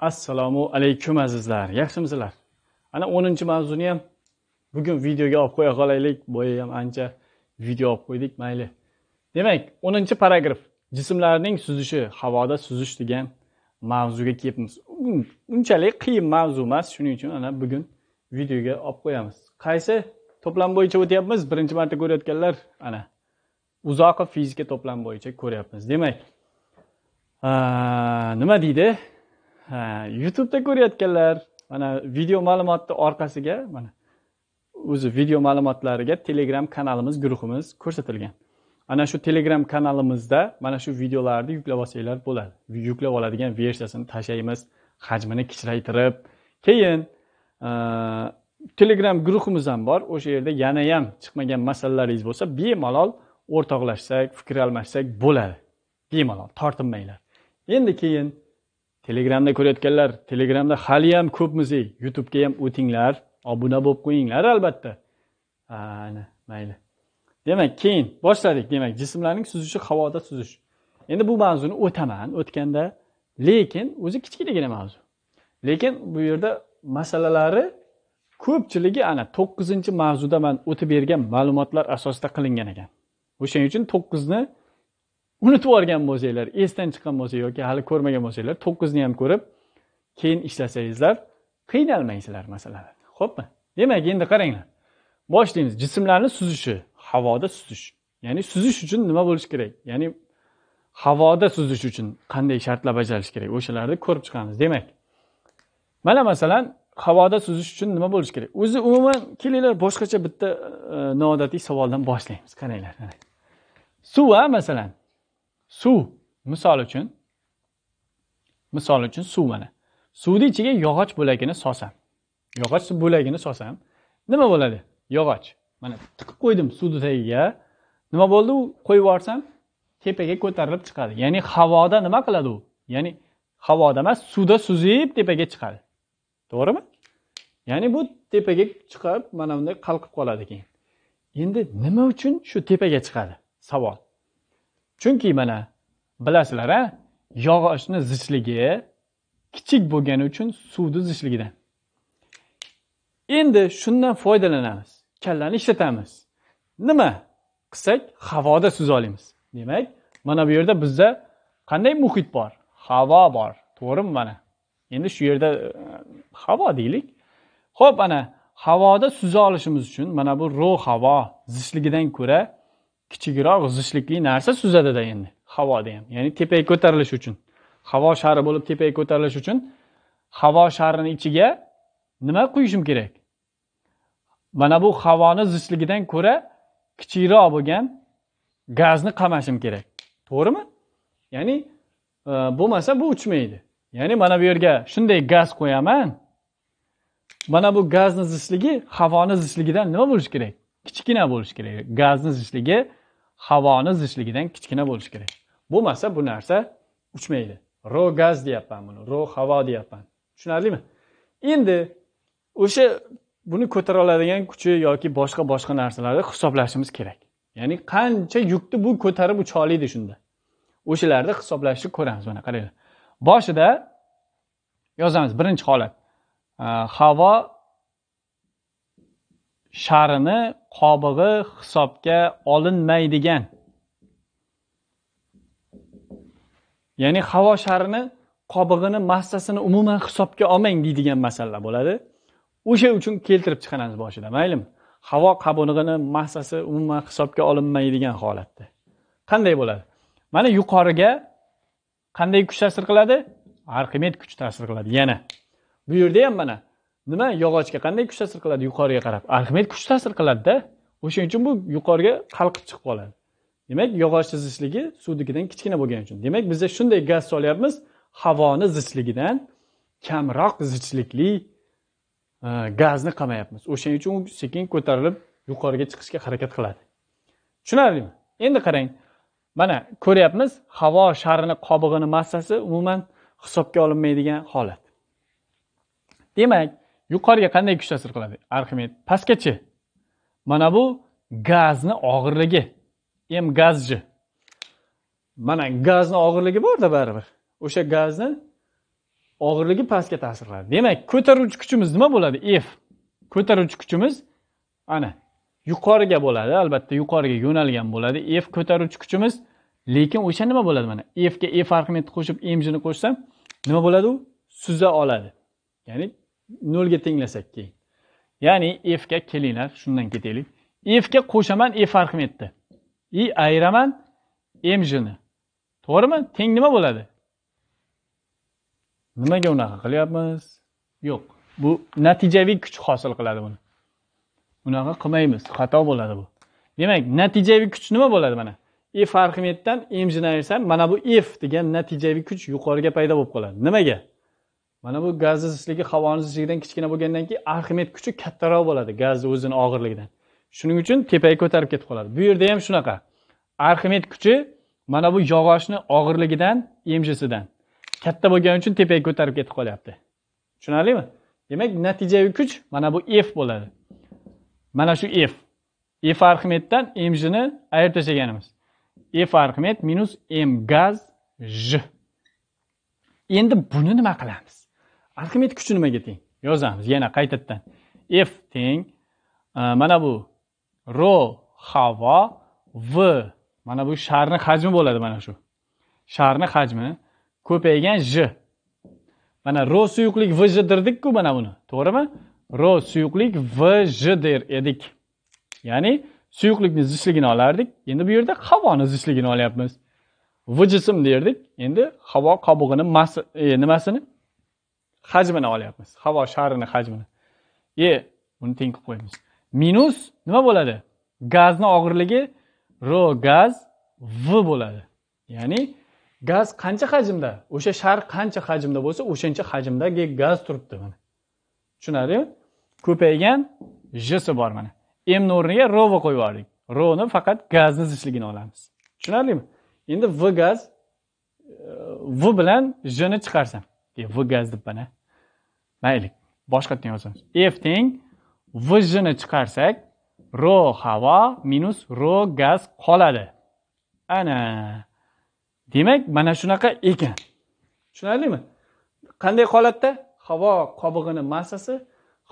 assalomu alaykum azizlar. Yaxshimisizlar ana o'ninchi mavzuni ham bugun videoga olib qo'ya qolaylik. Boya ham ancha video olib qo'ydik mayli. Demak o'ninchi paragraf. Jismlarning suzishi havoda suzish degan mavzuga kelibmiz. Unchalik qiyin mavzu emas. Shuning uchun ana bugun videoga olib qo'yamiz. Qaysi to'plam bo'yicha o'tyapmiz? Birinchi marta ko'rayotganlar ana uzoqi fizika to'plam bo'yicha ko'ryapmiz. Demak nima deydi? Youtubeda ko'rayotganlar mana video ma'lumotni orqasiga mana o'zi video ma'lumotlariga telegram kanalimiz guruhimiz ko'rsatilgan. Ana shu telegram kanalimizda mana shu videolarni yuklab olsanglar bo'ladi. Yuklab oladigan versiyasini tashlaymiz hajmini kichraytirib. Keyin e, telegram guruhimiz ham bor. O'sha yerda yana ham chiqmagan masalalaringiz bo'lsa bemalol o'rtoqlashsak fikr almashsak bo'ladi. Bemalol tortinmanglar. Endi keyin telegramda ko'rayotganlar telegramda haliyam ko'pmiz youtubega ham o'tinglar obuna bo'lib qo'yinglar albatta. Ana mayli. Demak keyin boshladik. Demak jismlarning suzishi havoda suzish. Endi bu mavzuni o'taman o'tganda lekin o'zi kichkinagina mavzu. Lekin bu yerda masalalari ko'pchiligi ana to'qqizinchi mavzuda man o'tib bergan ma'lumotlar asosida qilingan ekan. O'shaning uchun to'qqizni unutib yuborgan bo'lsanglar esdan chiqqan bo'lsa yoki hali ko'rmagan bo'lsanglar to'qqizni ham ko'rib keyin ishlasangizlar qiynalmaysizlar masalan. Ho'pmi demak endi qaranglar. Boshlaymiz. Jismlarni suzishi havoda suzish. Ya'ni suzish uchun nima bo'lishi kerak? Ya'ni havoda suzish uchun qanday shartlar bajarilishi kerak? O'shalarni ko'rib chiqamiz. Demak mana masalan havoda suzish uchun nima bo'lishi kerak? O'zi umuman kelinglar boshqacha bitta e, noodatiy savoldan boshlaymiz. Qaranglar suv a masalan. Suv. Misol uchun. Misol uchun suv mana. Suvni ichiga yog'och bo'lagini solsam. Yog'och bo'lagini solsam nima bo'ladi? Yog'och. Mana tiqib qo'ydim suvni tagiga. Nima bo'ldi u? Qo'yib yuborsam tepaga ko'tarilib chiqadi. Ya'ni havoda nima qiladi u? Ya'ni havoda emas suvda suzib tepaga chiqadi. To'g'rimi? Ya'ni bu tepaga chiqib mana bunday qalqib qoladi keyin. Endi nima uchun shu tepaga chiqadi? Savol. Chunki mana bilasizlar a yog'ochni zichligi kichik bo'lgani uchun suvni zichligidan. Endi shundan foydalanamiz kallani ishlatamiz. Nima? Qilsak havoda suza olamiz. Demak mana bu yerda bizda qanday muhit bor? Havo bor to'g'rimi mana? Endi shu yerda e, havo deylik. Ho'p ana havoda suza olishimiz uchun mana bu ro havo zichligidan ko'ra kichikroq zichlikli narsa suzadida endi. Havoda ham ya'ni tepaga ko'tarilish uchun. Havo shari bo'lib tepaga ko'tarilish uchun havo sharini ichiga nima quyishim kerak? Mana bu havoni zichligidan ko'ra kichikroq bo'lgan gazni qamashim kerak. To'g'rimi? Ya'ni e, bo'lmasa bu uchmaydi. Ya'ni mana bu yerga shunday gaz qo'yaman. Mana bu gazni zichligi havoni zichligidan nima bo'lishi kerak? Kichkina bo'lishi kerak. Gazni zichligi havoni zichligidan kichkina bo'lishi kerak. Bo'lmasa bu narsa uchmaydi. Ro gaz deyapman buni ro havo deyapman. Tushunarlimi? Endi o'sha buni ko'tara oladigan kuchi yoki boshqa boshqa narsalarni hisoblashimiz kerak. Ya'ni qancha yukni bu ko'tarib ucha oladi shunda. O'shalarni hisoblashni ko'ramiz mana qaranglar. Boshida yozamiz birinchi holat. Havo sharini qobig'i hisobga olinmaydigan. Ya'ni havo sharini qobig'ini massasini umuman hisobga olmang deydigan masalalar bo'ladi. O'sha uchun keltirib chiqaramiz boshida maylimi? Havo qabig'ini massasi umuman hisobga olinmaydigan holatda. Qanday bo'ladi? Mana yuqoriga qanday kuch ta'sir qiladi? Arximed kuch ta'sir qiladi yana. Bu yerda ham mana nima? Yog'ochga qanday kuch ta'sir qiladi? Yuqoriga qarab. Arximed kuch ta'sir qiladida o'shaning uchun bu yuqoriga qalqib chiqib qoladi. Demak yog'ochni zichligi suvnikidan kichkina bo'lgani uchun. Demak biza shunday gaz solyapmiz. Havoni zichligidan kamroq zichlikli e, gazni qamayapmiz o'shaning uchun u sekin ko'tarilib yuqoriga chiqishga harakat qiladi. Tushunarlimi? Endi qarang. Mana ko'ryapmiz havo sharini qobig'ini massasi umuman hisobga olinmaydigan holat. Demak yuqoriga qanday kuch ta'sir qiladi? Arximed pastgachi. Mana bu gazni og'irligi. M gazji. Mana gazni og'irligi borda baribir. O'sha gazni og'irligi pastga ta'sir qiladi. Demak ko'taruvchi kuchimiz nima bo'ladi? F. Ko'taruvchi kuchimiz ana yuqoriga bo'ladi albatta yuqoriga yo'nalgan bo'ladi. F ko'taruvchi kuchimiz lekin o'sha nima bo'ladi mana? F ga f arximetni qo'shib mjni qo'shsam nima bo'ladi u? Suza oladi. Ya'ni nolga tenglasak keyin ya'ni f ga kelinglar shundan ketaylik. F ga qo'shaman f arximetni и ayiraman mjni to'g'rimi? Teng nima bo'ladi? Nimaga unaqa qilyapmiz? Yo'q. Bu natijaviy kuch hosil qiladi buni. Unaqa qilmaymiz xato bo'ladi bu. Demak natijaviy kuch nima bo'ladi mana? F arximetdan mjni ayirsam mana bu f degan natijaviy kuch yuqoriga paydo bo'lib qoladi. Nimaga? Mana bu gazni zichligi havoni zichligidan kichkina bo'lgandan keyin arximet kuchi kattaroq bo'ladi gazni o'zini og'irligidan. Shuning uchun tepaga ko'tarib ketib qoladi. Bu yerda ham shunaqa. Arximet kuchi mana bu yog'ochni og'irligidan mgsidan katta bo'lgani uchun tepaga ko'tarib ketib qolyapti. Tushunarlimi? Demak natijaviy kuch mana bu f bo'ladi. Mana shu f. F arximetdan mgni ayirib tashlaganimiz. F arximet minus m gaz j. Endi buni nima qilamiz? Arximet kuchi nimaga teng? Yozamiz yana qaytadan. F teng. Mana bu ro havo v. Mana bu sharni hajmi bo'ladi mana shu. Sharni hajmi ko'paygan j. Mana ro suyuqlik vj deردikku mana buni. To'g'rimi? Ro suyuqlik vj der edik. Ya'ni suyuqlikni zichligini olardik. Endi bu yerda havoni zichligini olyapmiz. V jism derdik. Endi havo qobig'ini massa e, nimasini? Hajmini olyapmiz. Havo sharini hajmini. E buni teng qilib qo'yamiz. Minus nima bo'ladi? Gazni og'irligi ro gaz v bo'ladi. Ya'ni gaz qancha hajmda? O'sha shar qancha hajmda bo'lsa o'shancha hajmdagi gaz turibdi mana. Tushunarlimi ko'paygan jsi bor mana. Mni o'rniga rovni qo'yib yubordik roni faqat gazni zichligini olamiz. Tushunarlimi? Endi v gaz e, v bilan jni chiqarsam. V gaz deb mana. Mayli yozamiz f teng vjni chiqarsak ro havo minus ro gaz qoladi. Ana. Demak mana shunaqa ekan. Tushunarlimi? Qanday holatda? Havo qobig'ini massasi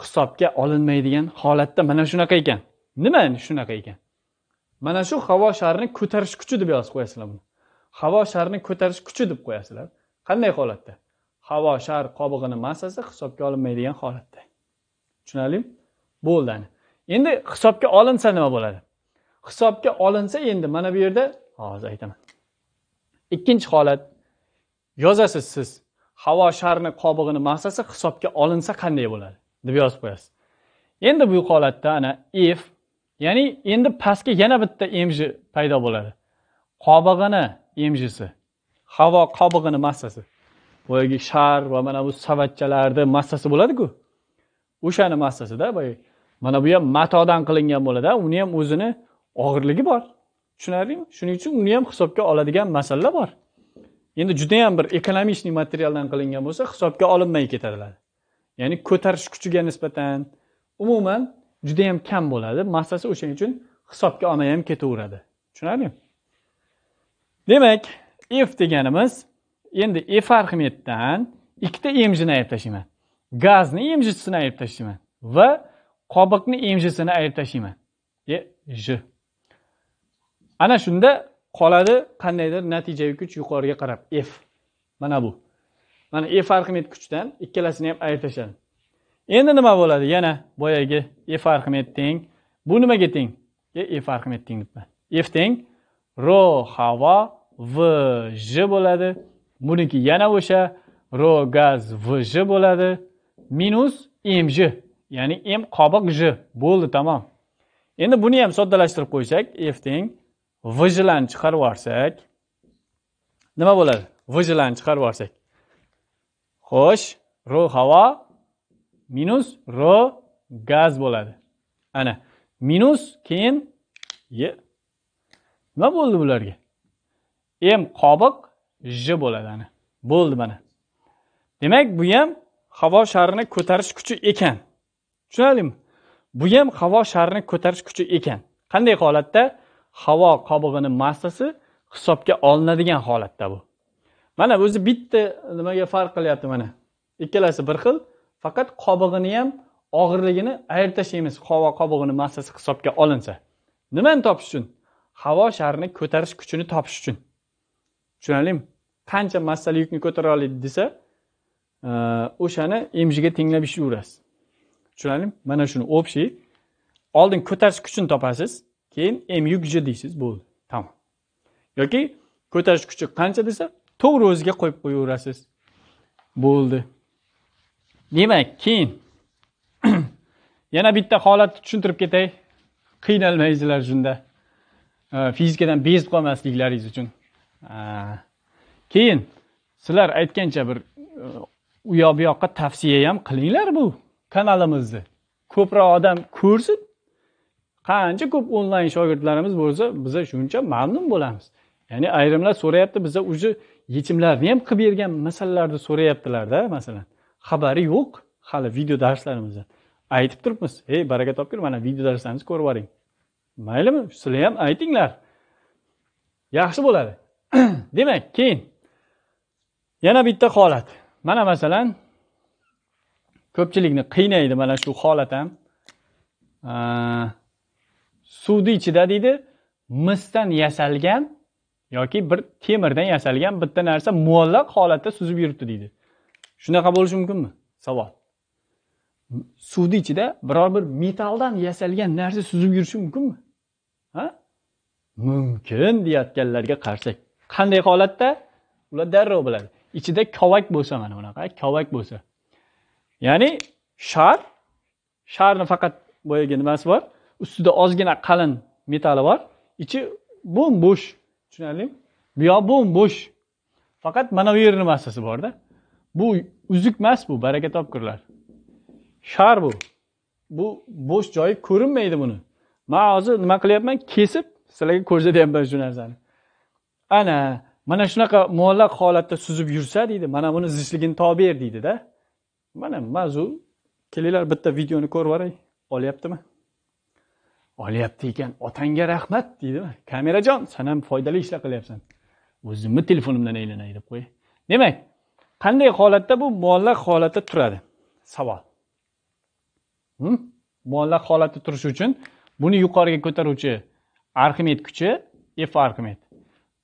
hisobga olinmaydigan holatda mana shunaqa ekan. Nima shunaqa ekan? Mana shu havo sharini ko'tarish kuchi deb yozib qo'yasizlar buni. Havo sharini ko'tarish kuchi deb qo'yasizlar. Qanday holatda? Havo shar qobig'ini massasi hisobga olinmaydigan holatda. Tushunarlimi? Bo'ldi. Endi hisobga olinsa nima bo'ladi? Hisobga olinsa endi mana bu yerda hozir aytaman. Ikkinchi holat. Yozasiz siz havo sharni qobig'ini massasi hisobga olinsa qanday bo'ladi? Deb yozib qo'yasiz. Endi bu holatda ana if ya'ni endi pastga yana bitta mj paydo bo'ladi. Qobig'ini mjsi havo qobig'ini massasi. Boyagi shar va mana bu savatchalarni massasi bo'ladiku. O'shani massasida boya mana bu ham matodan qilingan bo'ladi uni ham o'zini og'irligi bor. Tushunarlimi? Shuning uchun uni ham hisobga oladigan masala bor. Endi judayam bir ekonomichniy materialdan qilingan bo'lsa hisobga olinmay ketadilar. Ya'ni ko'tarish kuchiga nisbatan umuman judayam kam bo'ladi. Massasi o'shaning uchun hisobga olmay ham ketaveradi. Tushunarlimi? Demak f deganimiz endi e f arximetdan ikkita emjini ayirib tashlayman gazni emjisini ayirib tashlayman va qobiqni emjisini ayirib tashlayman e j. Ana shunda qoladi qandaydir natijaviy kuch yuqoriga qarab f. Mana bu. Mana e f arximet kuchdan ikkalasini ham ayirib tashladim. Endi nima bo'ladi? Yana boyagi e f arximet teng. Bu nimaga teng? E, f arximet teng debman. F teng. Ro havo v j bo'ladi. Buniki yana o'sha ro gaz vj bo'ladi. Minus mj ya'ni m qobiq j bo'ldi tamom. Endi buni ham soddalashtirib qo'ysak f teng vjlarni chiqarib yuborsak nima bo'ladi? Vjlarni chiqarib yuborsak. Xo'sh ro havo minus ro gaz bo'ladi. Ana minus keyin nima bo'ldi bularga? M qobiq j bo'ladi ana. Bo'ldi mana. Demak bu ham havo sharini ko'tarish kuchi ekan. Tushunarlimi? Bu ham havo sharini ko'tarish kuchi ekan. Qanday holatda? Havo qobig'ini massasi hisobga olinadigan holatda bu. Mana o'zi bitta nimaga farq qilyapti mana? Ikkalasi bir xil faqat qobig'ini ham og'irligini ayirib tashlaymiz havo qobig'ini massasi hisobga olinsa. Nimani topish uchun? Havo sharini ko'tarish kuchini topish uchun. Tushunarlimi qancha massali yukni ko'tara oladi desa e, o'shani emjiga tenglab ishlayverasiz. Tushunarlimi mana shuni общий oldin ko'tarish kuchini topasiz keyin m yuk deysiz bo'ldi. Tamom. Yoki ko'tarish kuchi qancha desa to'g'ri o'ziga qo'yib qo'yaverasiz bo'ldi. Demak keyin yana bitta holatni tushuntirib ketay. Qiynalmaysizlar shunda. E, fizikadan bezib qolmasliklaringiz uchun. Keyin sizlar aytgancha bir e, u yoq bu yoqqa tavsiya ham qilinglar bu kanalimizni. Ko'proq odam ko'rsin. Qancha ko'p onlayn shogirdlarimiz bo'lsa biza shuncha mamnun bo'lamiz. Ya'ni ayrimlar so'rayapti biza уже yechimlarni ham qilib bergan masalalarni so'rayaptilarda masalan xabari yo'q hali video darslarimizdan aytib turibmiz ey baraka topgir mana video darslarimizni ko'rib boring. Maylimi? Sizlar ham aytinglar. Yaxshi bo'ladi. demak keyin yana bitta holat. Mana masalan ko'pchilikni qiynaydi mana shu holat ham. Suvni ichida deydi misdan yasalgan yoki bir temirdan yasalgan bitta narsa muallaq holatda suzib yuribdi deydi. Shunaqa bo'lishi mumkinmi? Savol. Suvni ichida biror bir metalldan yasalgan narsa suzib yurishi mumkinmi? Ha? Mumkin deyayotganlarga qarasak qanday holatda? Ular darrov biladi ichida kovak bo'lsa mana bunaqa kovak bo'lsa. Ya'ni shar sharni faqat boyagi nimasi bor? Ustida ozgina qalin metali bor. Ichi bo'm bo'sh tushunarlimi bu yoq bo'm bo'sh. Faqat mana bu yerni massasi borda bu uzuk emas bu baraka topkurlar shar bu. Bu bo'sh joyi ko'rinmaydi buni. Man hozir nima qilyapman? Kesib sizlarga ko'rsatyapman shu narsani. Ana mana shunaqa muallaq holatda suzib yursa deydi mana buni zichligini topib ber deydida mana mavzu kelinglar bitta videoni ko'rib yuboray. Olyaptimi? Olyapti ekan otangga rahmat deydimi? Kamerajon san ham foydali ishlar qilyapsan. O'zimni telefonimdan aylanay deb qo'y. Demak qanday holatda bu muallaq holatda turadi? Savol. Hm? Muallaq holatda turishi uchun buni yuqoriga ko'taruvchi arximed kuchi f arximed.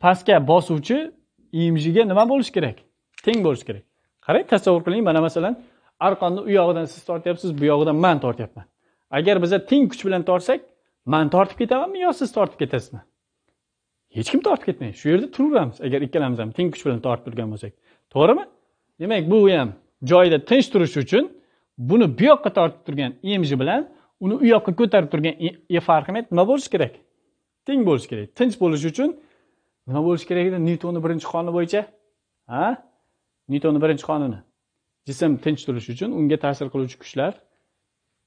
Pastga bosuvchi imjiga nima bo'lishi kerak? Teng bo'lishi kerak. Qarang tasavvur qiling mana masalan arqonni u yog'idan siz tortyapsiz bu yog'idan man tortyapman. Agar biza teng kuch bilan tortsak man tortib ketamanmi yo siz tortib ketasizmi? Hech kim tortib ketmaydi. Shu yerda turaveramiz agar ikkalamiz ham teng kuch bilan tortib turgan bo'lsak. To'g'rimi? Demak bu ham joyida tinch turishi uchun buni bu yoqqa tortib turgan emji bilan uni u yoqqa ko'tarib turgan farqi nima bo'lishi kerak? Teng bo'lishi kerak. Tinch bo'lishi uchun nima bo'lishi kerak edi? Nyutonni birinchi qonuni bo'yicha? Ha? Nyutonni birinchi qonuni. Jism tinch turishi uchun unga ta'sir qiluvchi kuchlar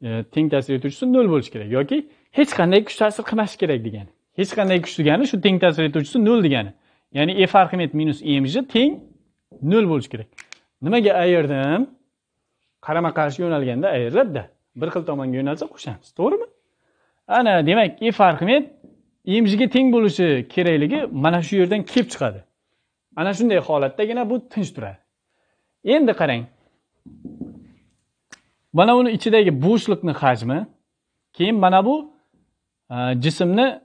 e, teng ta'sir etuvchisi nol bo'lishi kerak yoki hech qanday kuch ta'sir qilmasi kerak degani. Hech qanday kuch degani shu teng ta'sir etuvchisi nol degani. Ya'ni f arximet minus emj teng nol bo'lishi kerak. Nimaga ayirdim qarama qarshi yo'nalganda ayiradida bir xil tomonga yo'nalsa qo'shamiz to'g'rimi? Ana demak f arximet emjga teng bo'lishi kerakligi mana shu yerdan kelib chiqadi. Ana shunday holatdagina bu tinch turadi. Endi qarang. Mana uni ichidagi bo'shliqni hajmi keyin mana bu e, jismni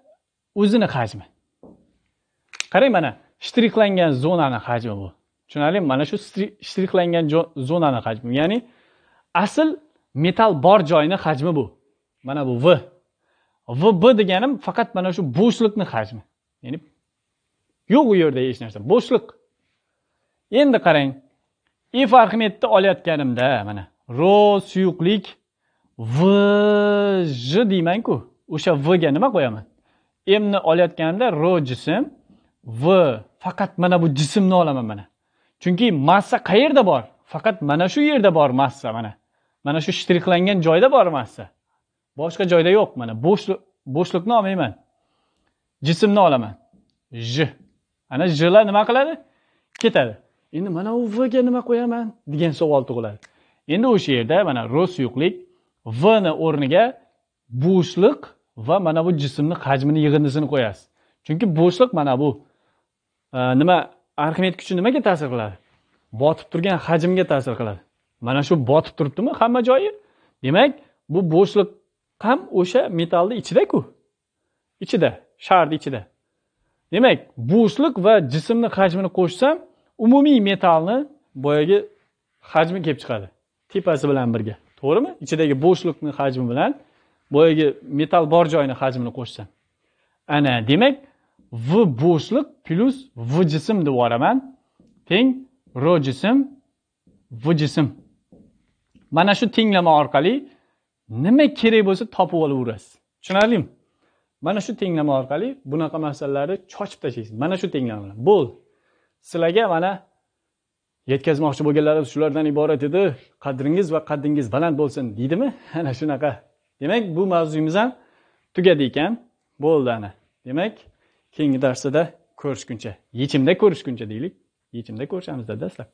o'zini hajmi. Qarang mana shtrixlangan zonani hajmi bu. Tushunarlimi mana shu shtrixlangan zonani hajmi. Ya'ni asl metal bor joyni hajmi bu. Mana bu v. vb deganim faqat mana shu bo'shliqni hajmi ya'ni yo'q u yerda hech narsa bo'shliq. Endi qarang if arximetni olayotganimda mana ro suyuqlik v j deymanku o'sha v ga nima qo'yaman? Mni olayotganimda ro jism v faqat mana bu jismni olaman mana. Chunki massa qayerda bor? Faqat mana shu yerda bor massa mana. Mana shu shtrixlangan joyda bor massa. Boshqa joyda yo'q. Mana bo'shliq bo'shliqni olmayman. Jismni olaman. J. Ana jlar nima qiladi? Ketadi. Endi mana u vga nima qo'yaman? Degan savol tug'iladi. Endi o'sha yerda mana ro suyuqlik vni o'rniga bo'shliq va mana bu jismni hajmini yig'indisini qo'yasiz. Chunki bo'shliq mana bu e, nima arximed kuchi nimaga ta'sir qiladi? Botib turgan hajmga ta'sir qiladi. Mana shu botib turibdimi hamma joyi? Demak bu bo'shliq ham o'sha metalni ichidaku ichida sharni ichida. Demak bo'shliq va jismni hajmini qo'shsam umumiy metalni boyagi hajmi kelib chiqadi. Tepasi bilan birga. To'g'rimi? Ichidagi bo'shliqni hajmi bilan boyagi metal bor joyini hajmini qo'shsam. Ana demak v bo'shliq plyus v jism deb yuboraman. Teng ro jism v jism. Mana shu tenglama orqali nima kerak bo'lsa topib olaverasiz tushunarlimi? Mana shu tenglama orqali bunaqa masalalarni chochib tashlaysiz. Mana shu tenglama bilan. Bo'ldi sizlarga mana yetkazmoqchi bo'lganlarimiz shulardan iborat edi. Qadringiz va qaddingiz baland bo'lsin deydimi? Ana shunaqa. Demak bu mavzuyimiz ham tugadi ekan. Bo'ldi ana. Demak keyingi darsida ko'rishguncha yechimda ko'rishguncha deylik. Yechimda ko'rishamiz dastlab